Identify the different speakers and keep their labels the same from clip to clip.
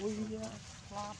Speaker 1: coisa lá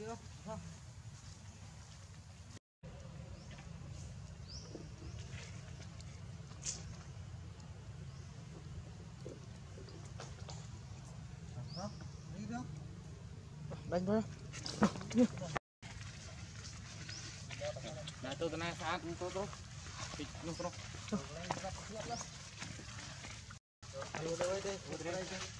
Speaker 1: chưa không đánh thôi đã tôi cái này sát tôi tôi thịt luôn rồi Hãy subscribe cho kênh Ghiền
Speaker 2: không bỏ lỡ những video hấp dẫn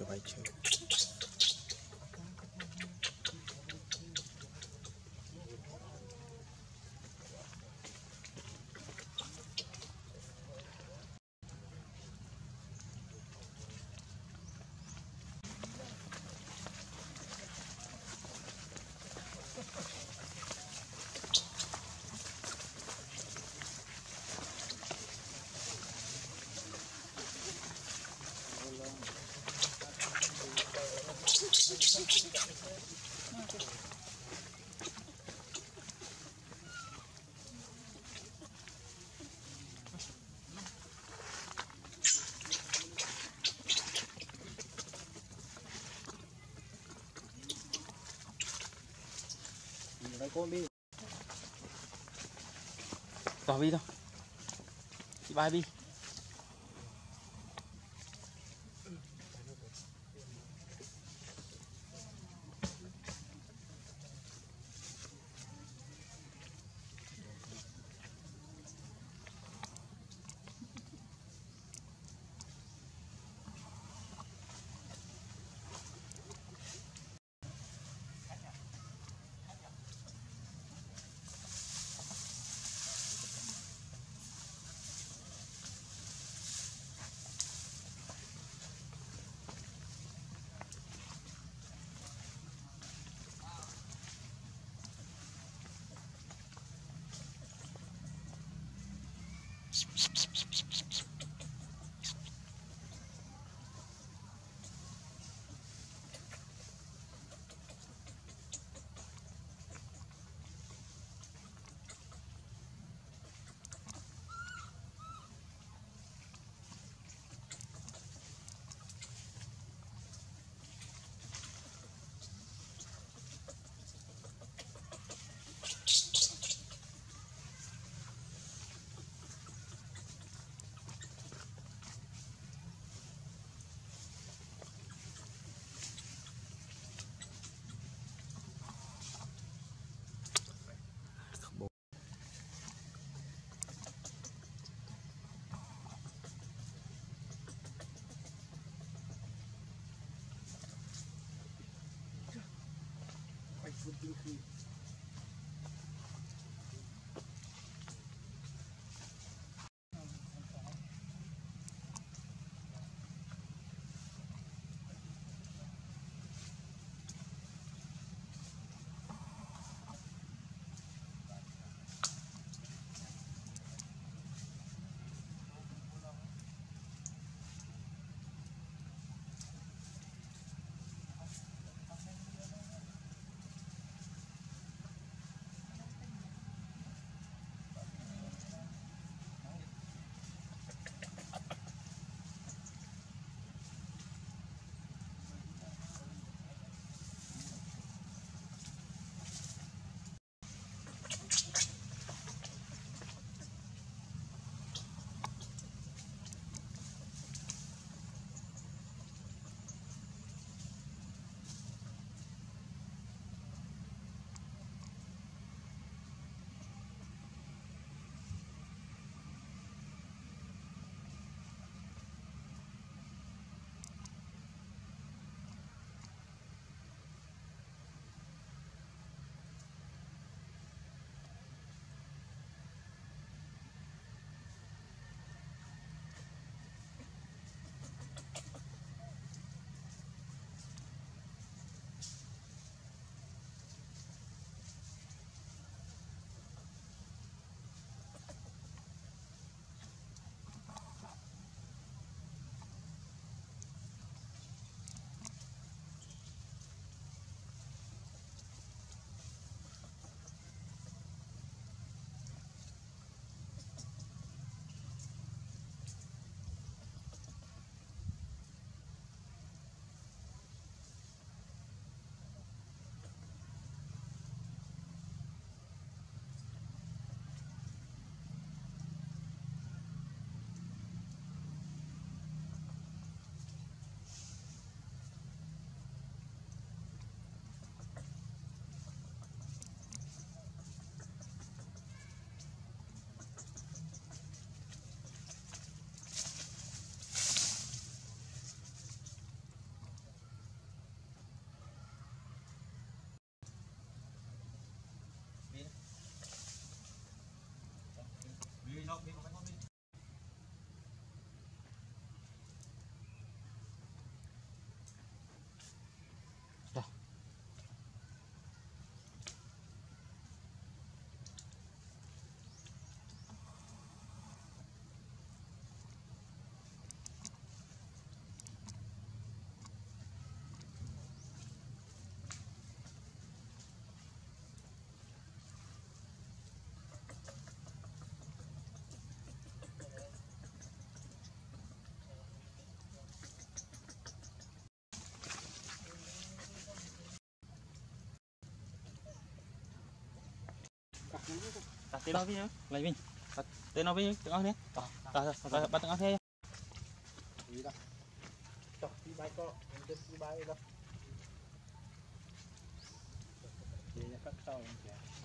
Speaker 2: 就白球. Combi tỏ bi thôi. Chị bay bi. sp- sp- sp- Chơi
Speaker 1: Đấy con đi.
Speaker 2: Tỏ bi đâu. Chị bài bi.
Speaker 3: Đặt tên nó với nhá. Lấy mình. Đặt tên nó với nhá. Từng áo thế. Ờ, ờ, ờ, bắt từng áo thế.
Speaker 1: Chọc đi bay có, mình đi bay đó. Thì cắt sau mình kìa. Chừng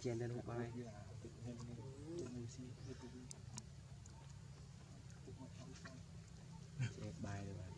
Speaker 2: chèn lên hụt bài chèn bài rồi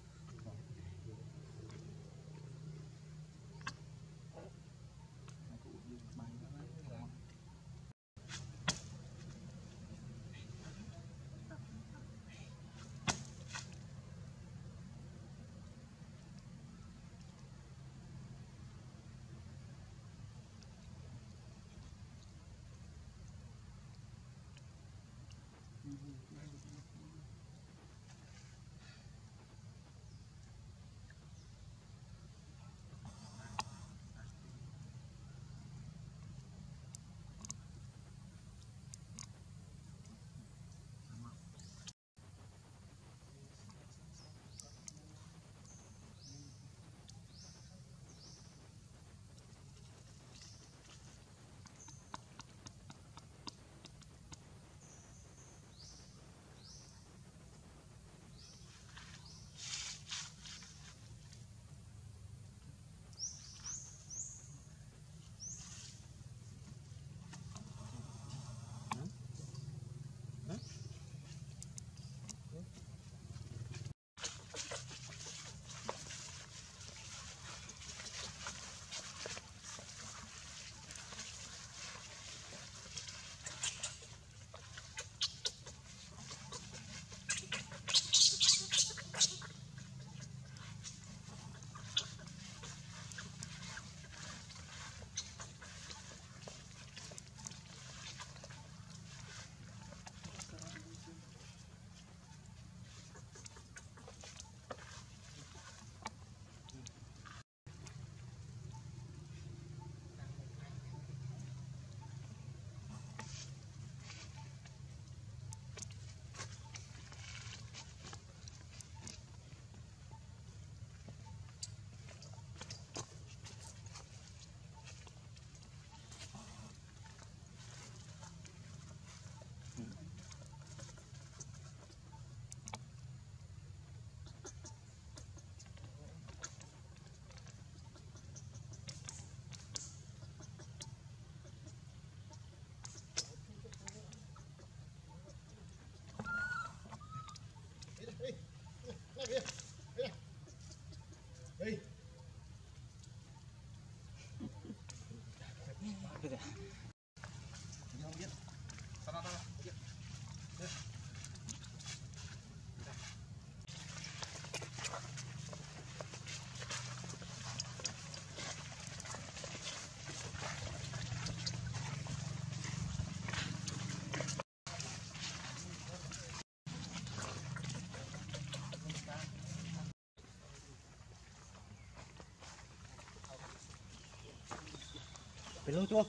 Speaker 2: Phải luôn chưa?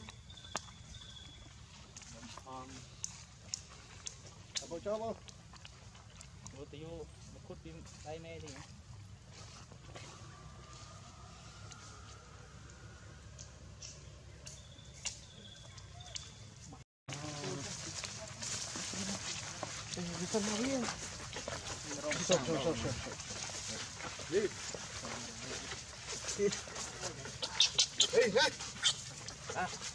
Speaker 2: Có bộ cho không?
Speaker 1: Vô tiêu một khúc tim tay mê thì
Speaker 2: Bisa mau ya? Stop, stop, stop, stop. Hey, hey. Ah.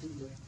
Speaker 2: do it.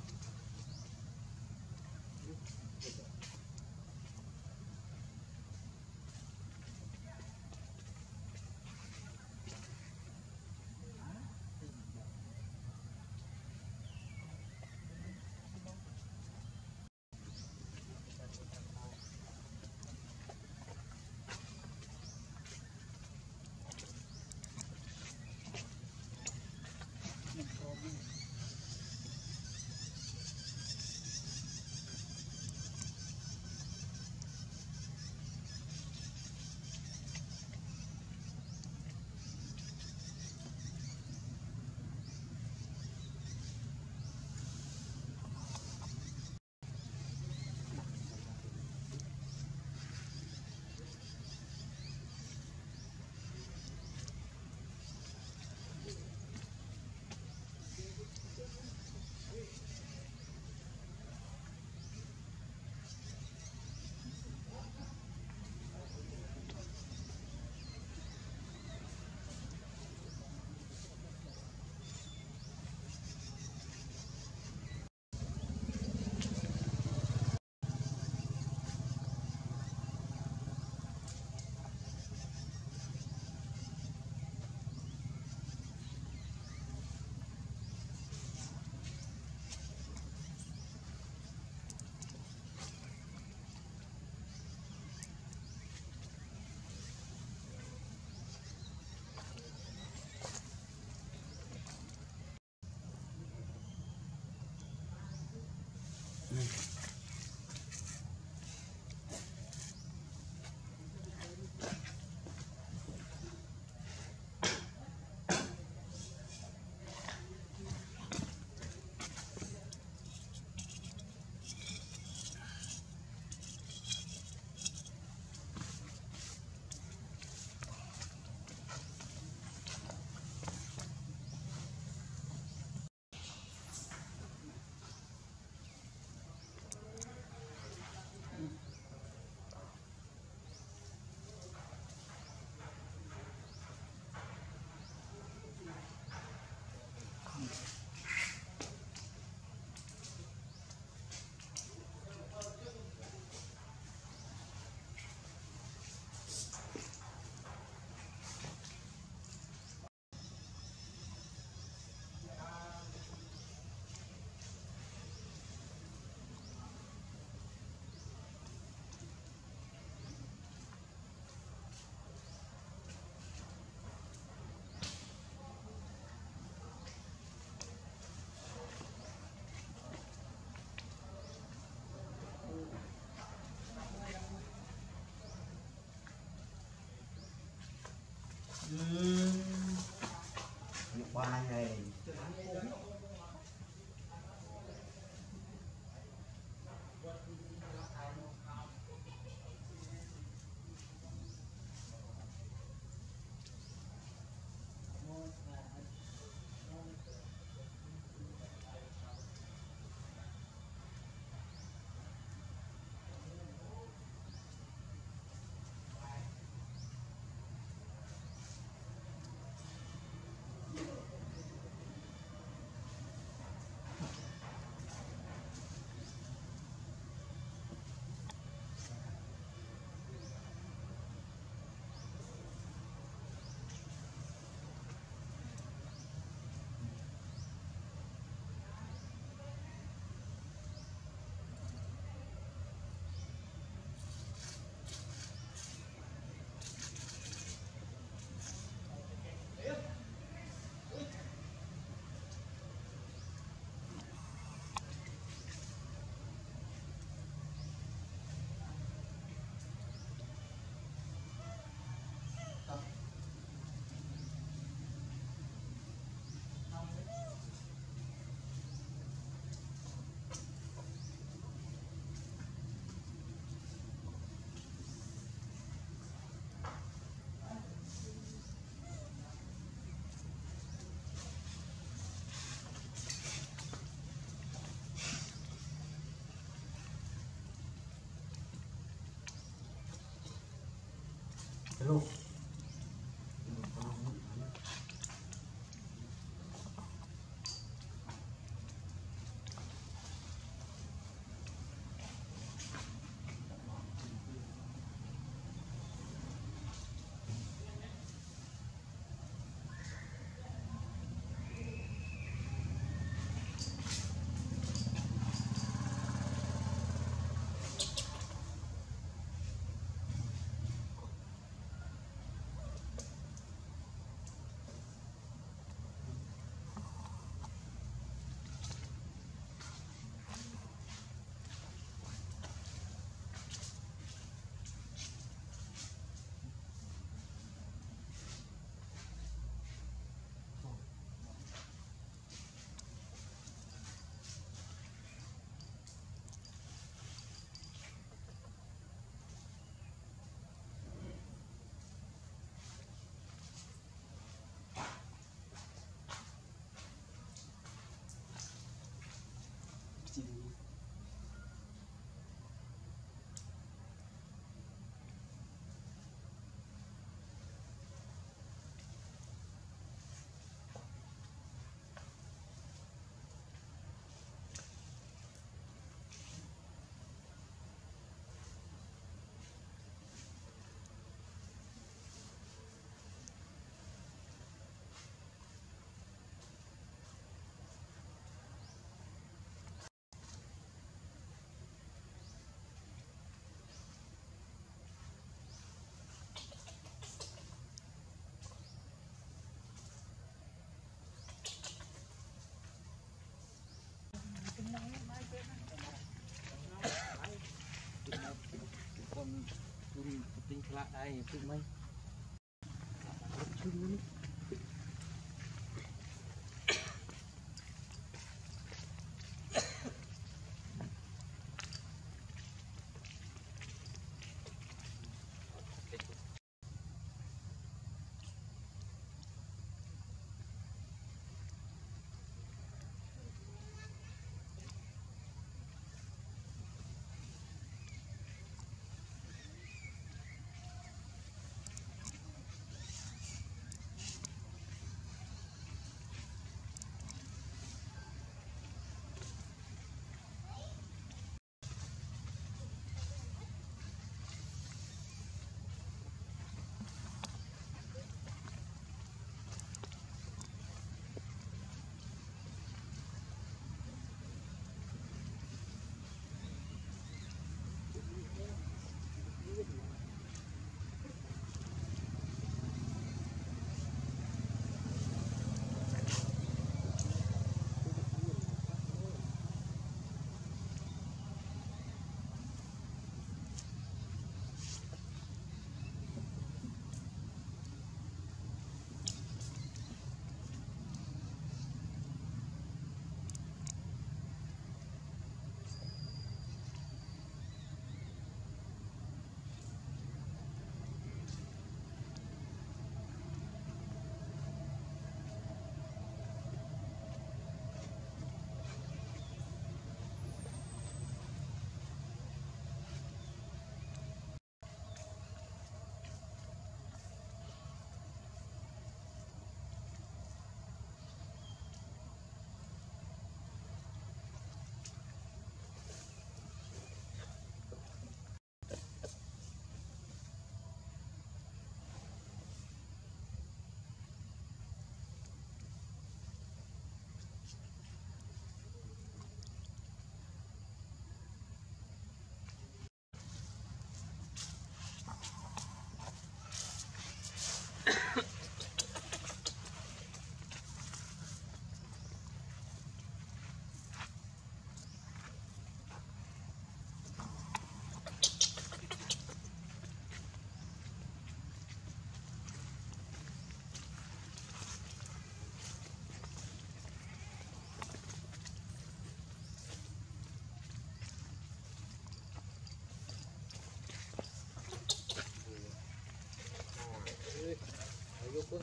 Speaker 2: go. ទិញឆ្លាក់ដែរព្រឹកមិញឈឺនេះ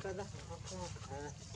Speaker 1: 看这好好
Speaker 2: 看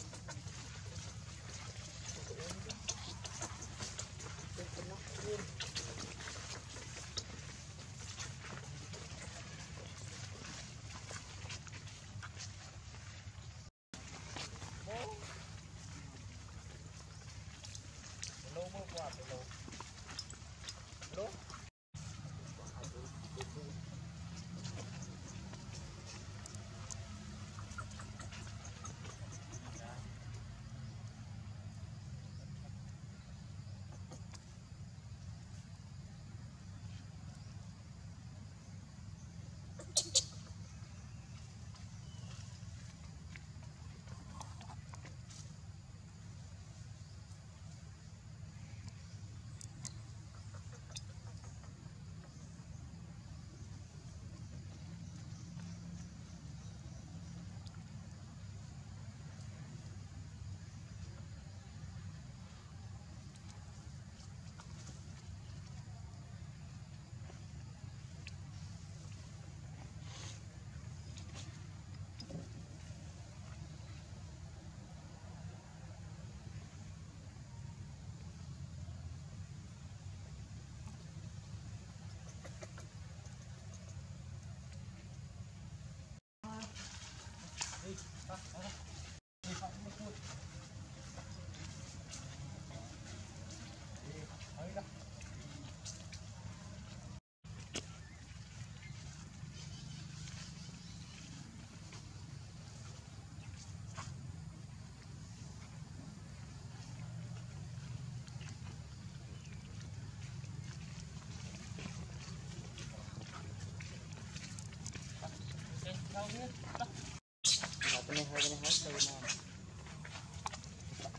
Speaker 2: cái
Speaker 4: này hai
Speaker 1: cái này hết rồi nào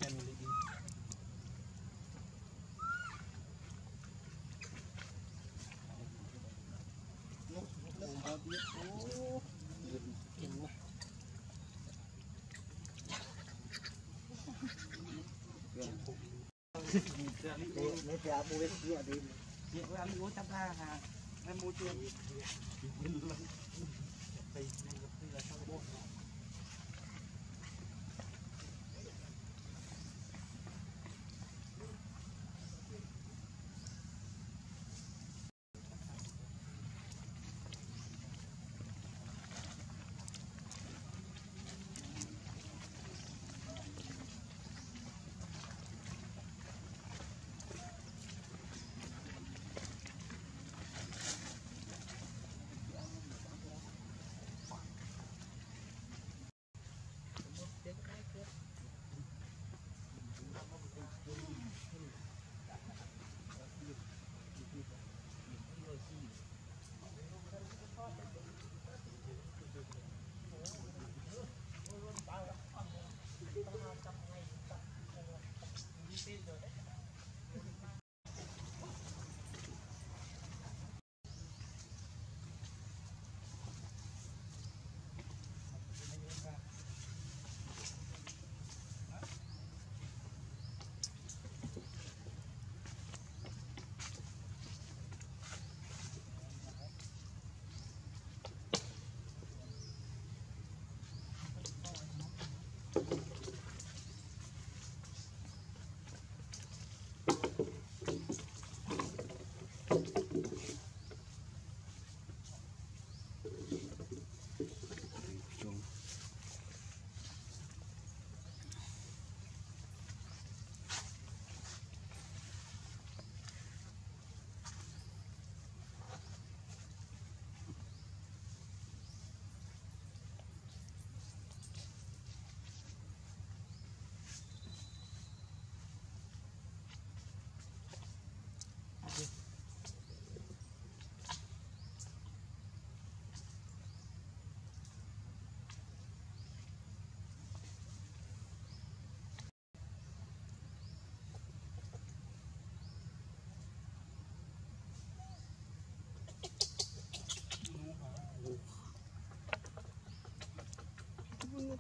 Speaker 1: em đi
Speaker 2: Nếu cha mua cái gì
Speaker 1: thì hàng Em mua tiền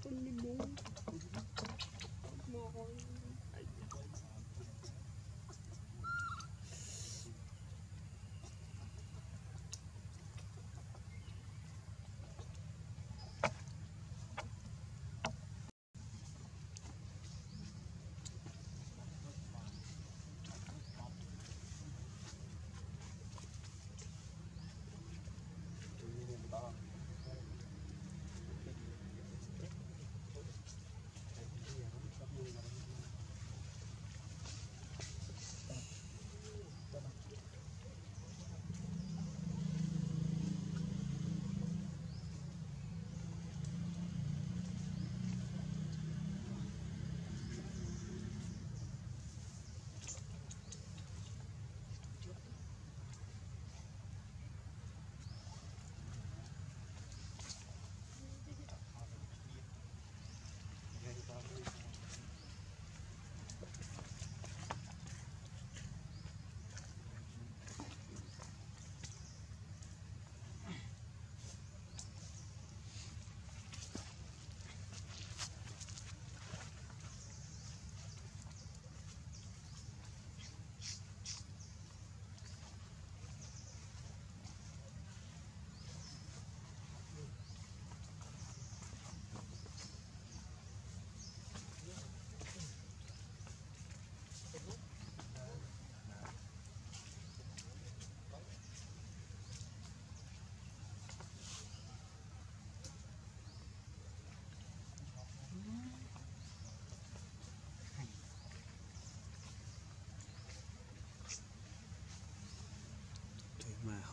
Speaker 4: Ang limong. Mga kain.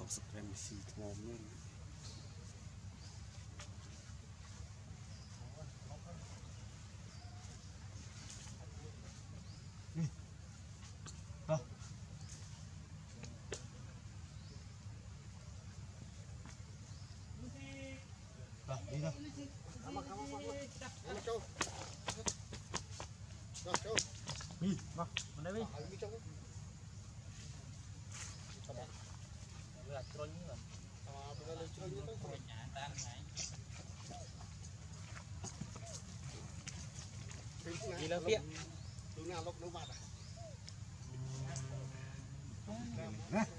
Speaker 4: sức em xì thòm luôn
Speaker 1: មកមិនដែរវិញ
Speaker 2: Ở bên trong.
Speaker 1: វាអាចជ្រុញហ្នឹង
Speaker 2: អត់វាលើជ្រុញទៅជ្រុ
Speaker 1: ញអាតាម
Speaker 2: ហ្នឹ
Speaker 1: ង
Speaker 2: đi
Speaker 1: lớp kia
Speaker 2: lúc nào lúc nó vặt à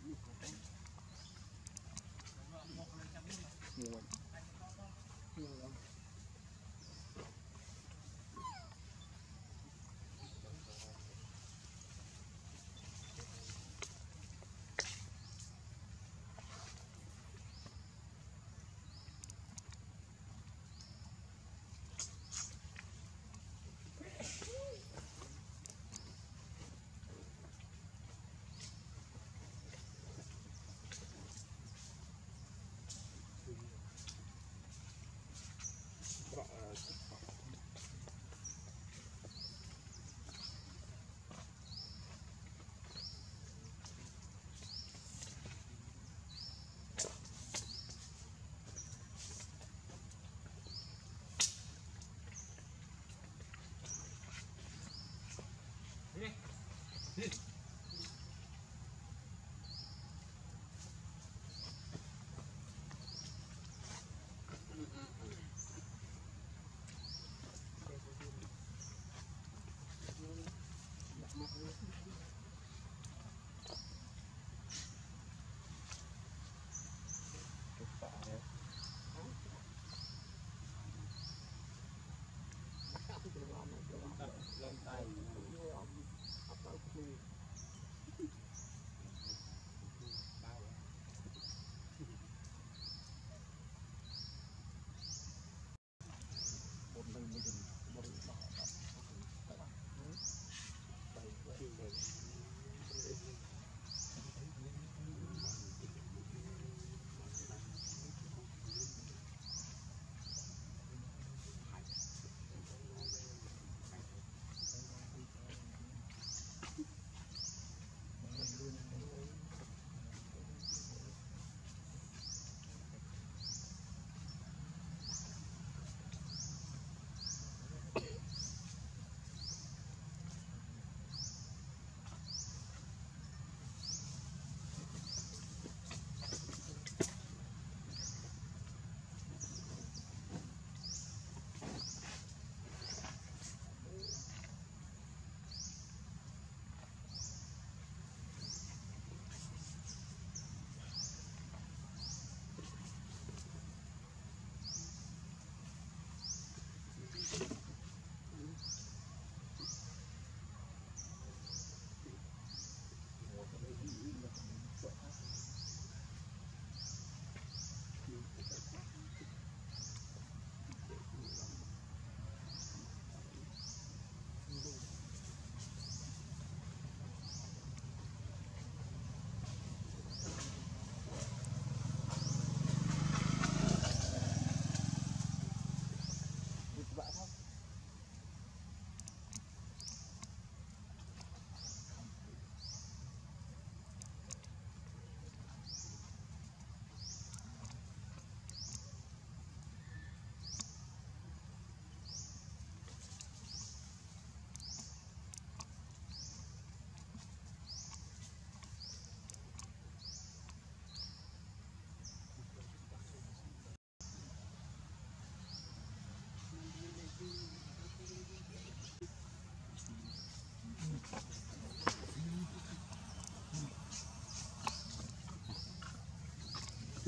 Speaker 2: Thank you.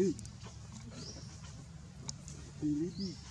Speaker 2: Ты. Ты летишь.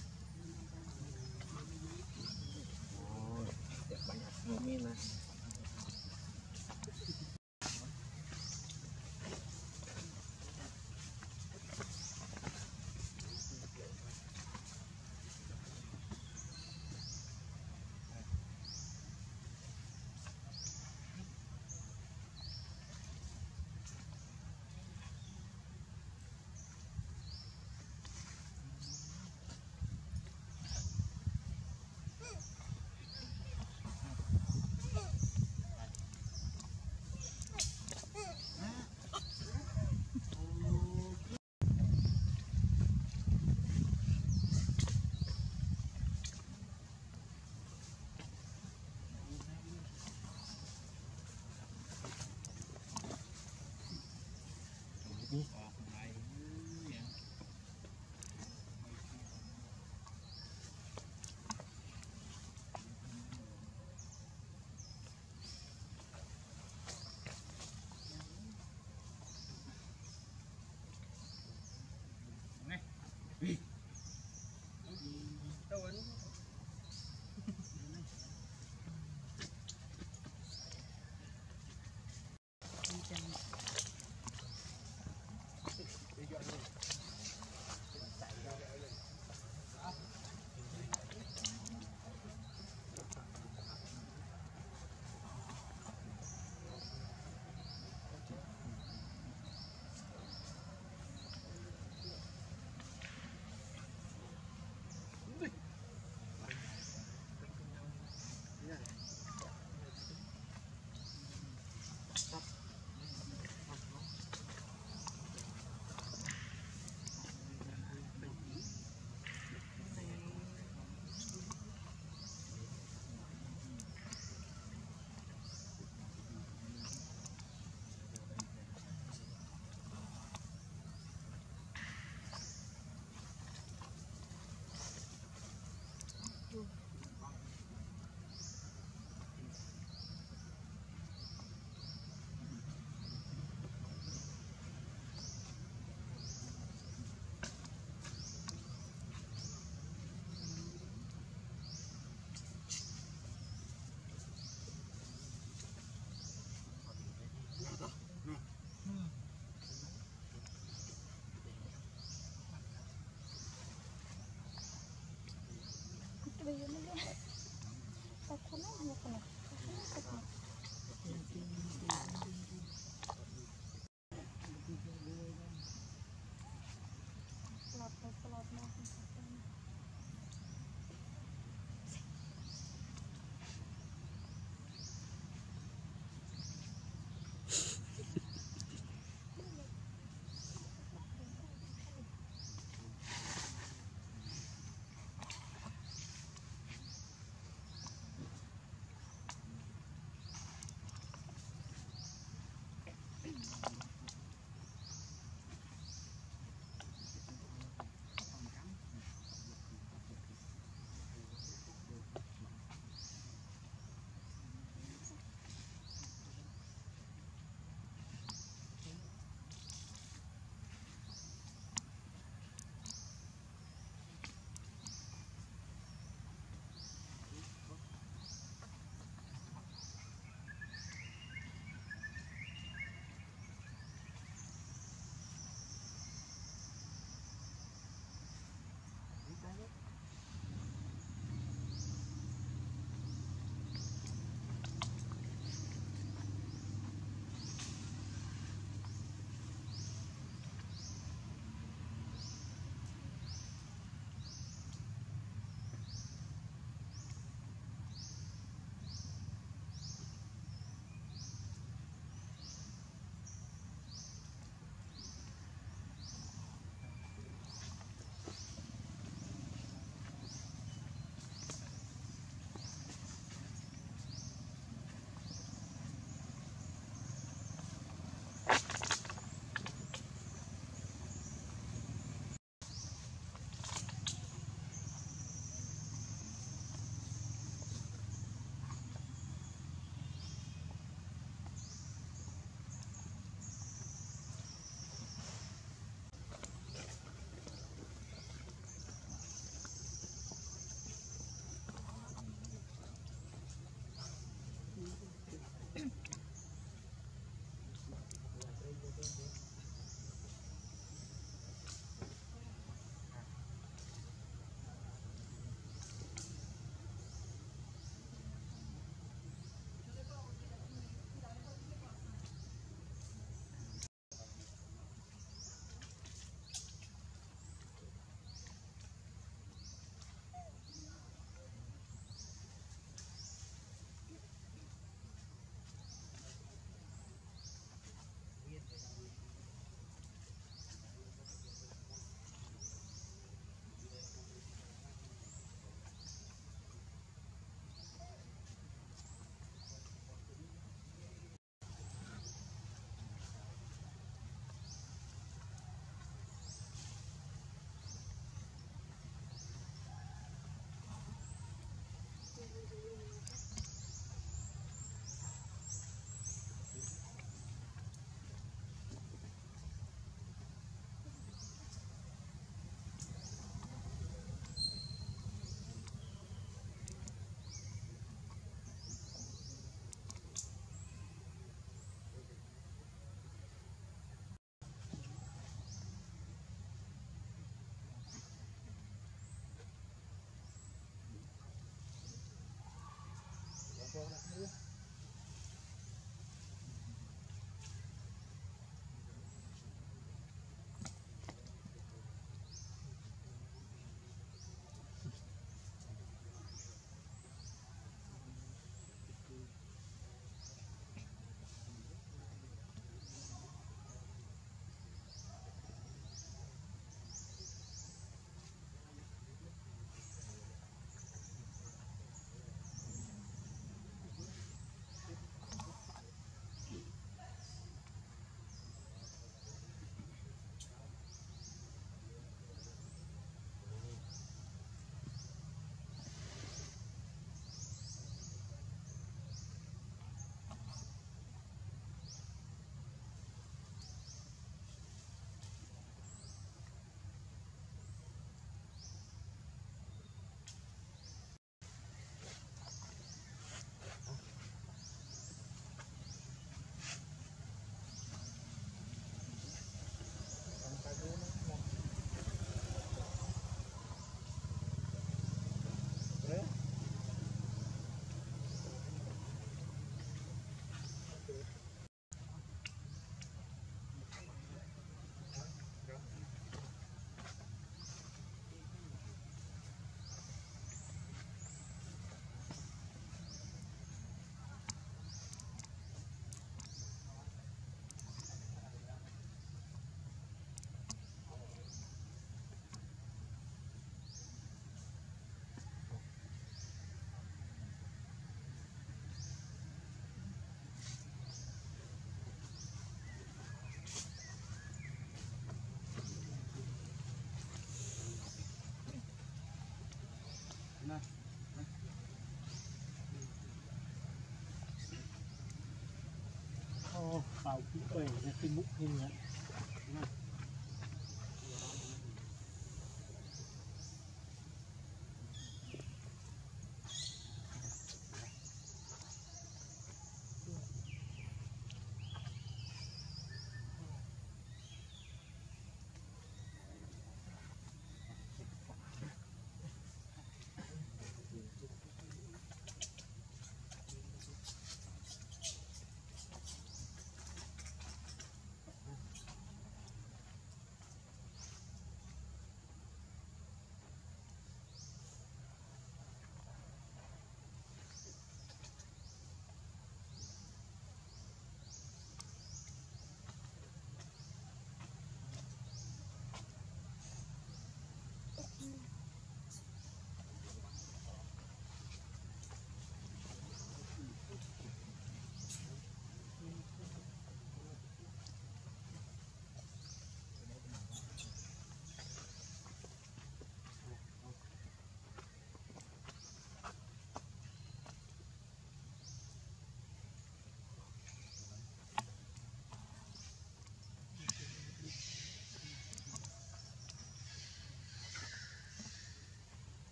Speaker 2: Cũng bày ra cái mũ hình ấy.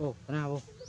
Speaker 2: Oh,
Speaker 4: tanaw.
Speaker 2: Oh.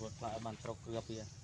Speaker 5: គាត់ផ្លា
Speaker 6: ក់ឲ្យ
Speaker 7: បានស្រុកគ្រឿបវា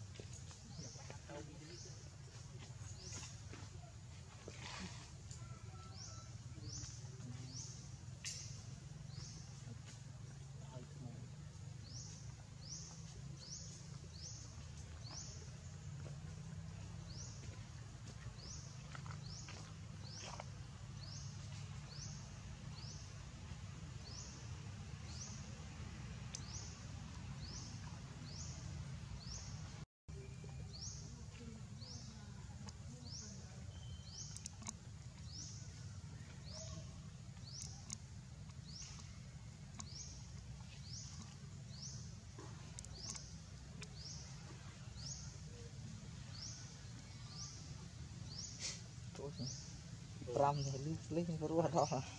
Speaker 8: 5នេះលឺលេងព្រោះអត់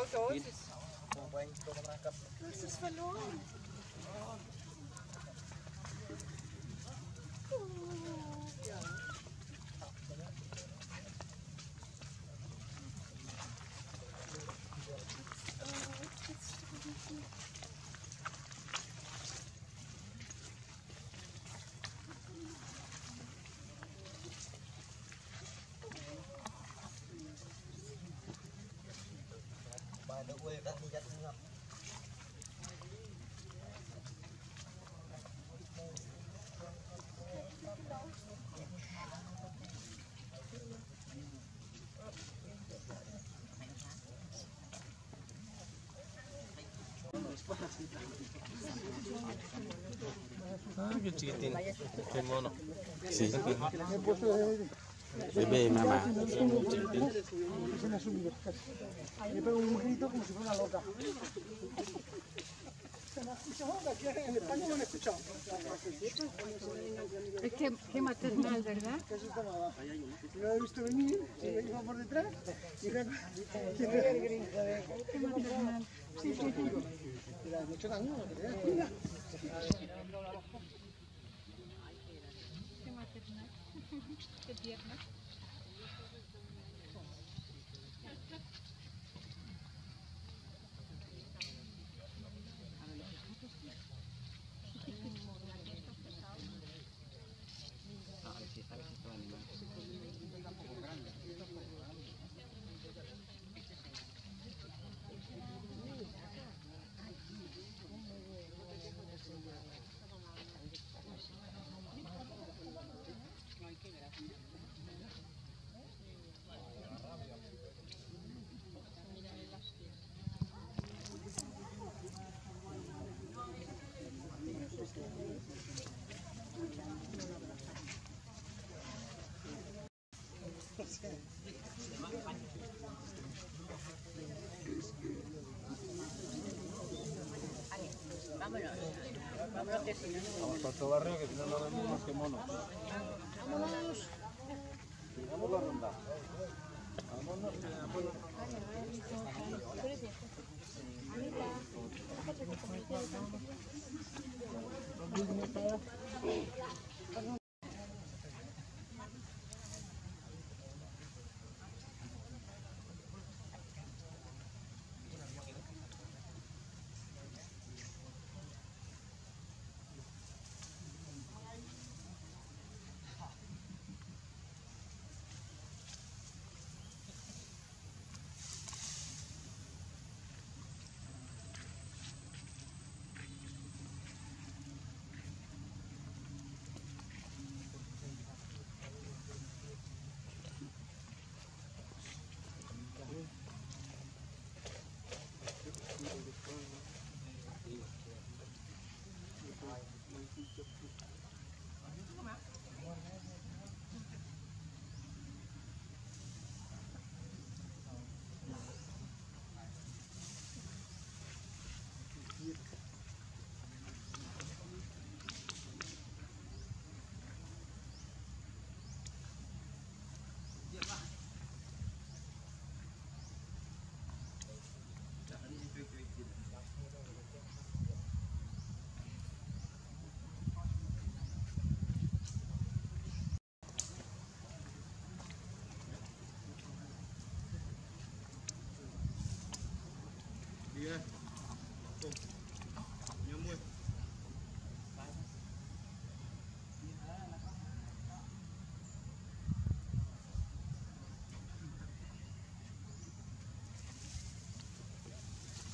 Speaker 1: autos. Esses valores. Ah, qué chiquitín, qué mono.
Speaker 4: Sí. Bebé mamá.
Speaker 2: Le pego un grito como si fuera una loca.
Speaker 1: Es que qué maternal, ¿verdad?
Speaker 2: Lo he visto venir, se iba por detrás y era...
Speaker 1: Qué. Sí, sí, sí.
Speaker 2: ¿verdad? কি আপনার Vamos para otro barrio que si no
Speaker 1: nos vemos que monos. Vámonos. La ronda.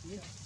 Speaker 1: Yeah.